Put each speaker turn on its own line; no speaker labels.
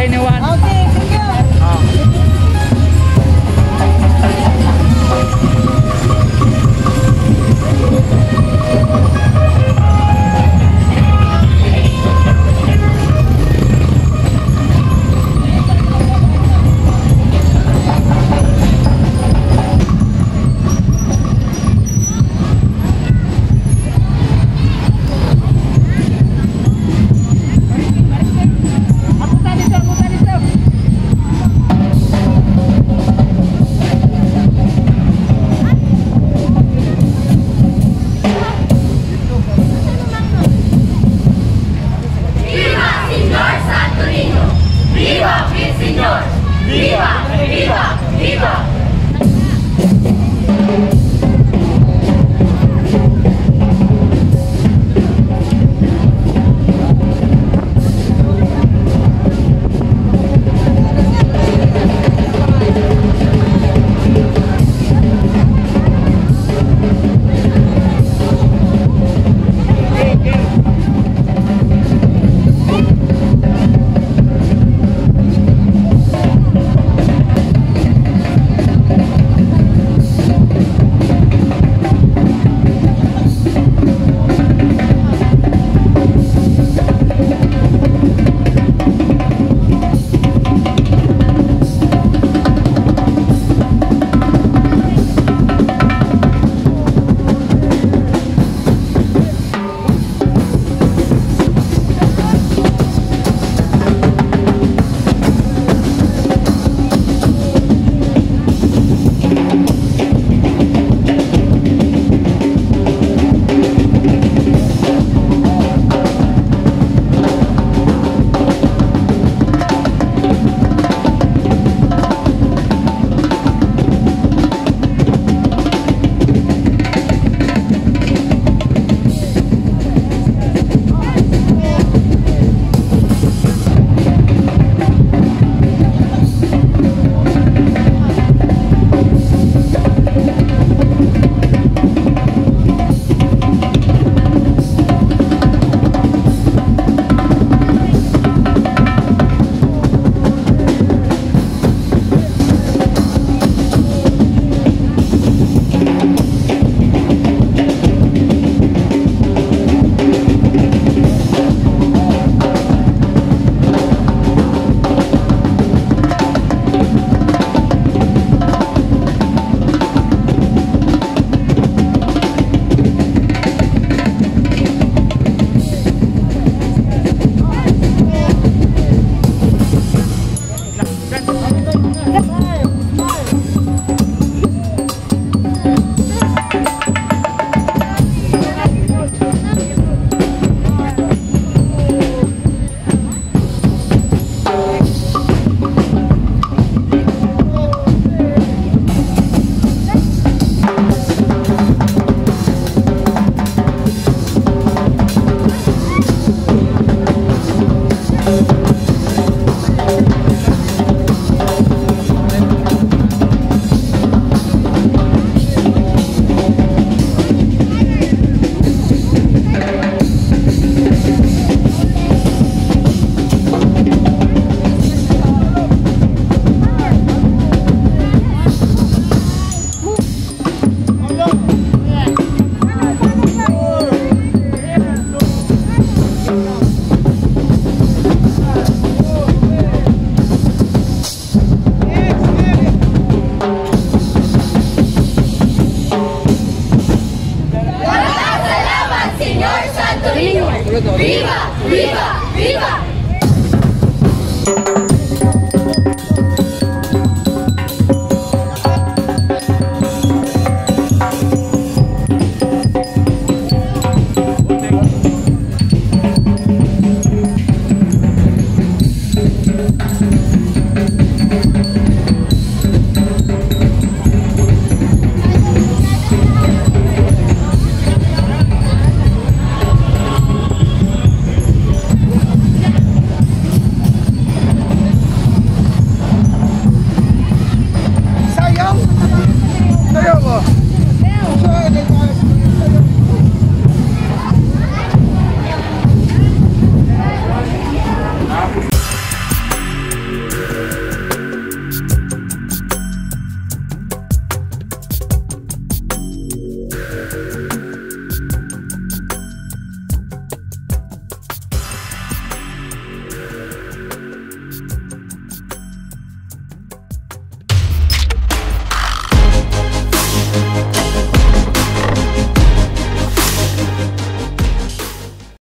anyone.
That's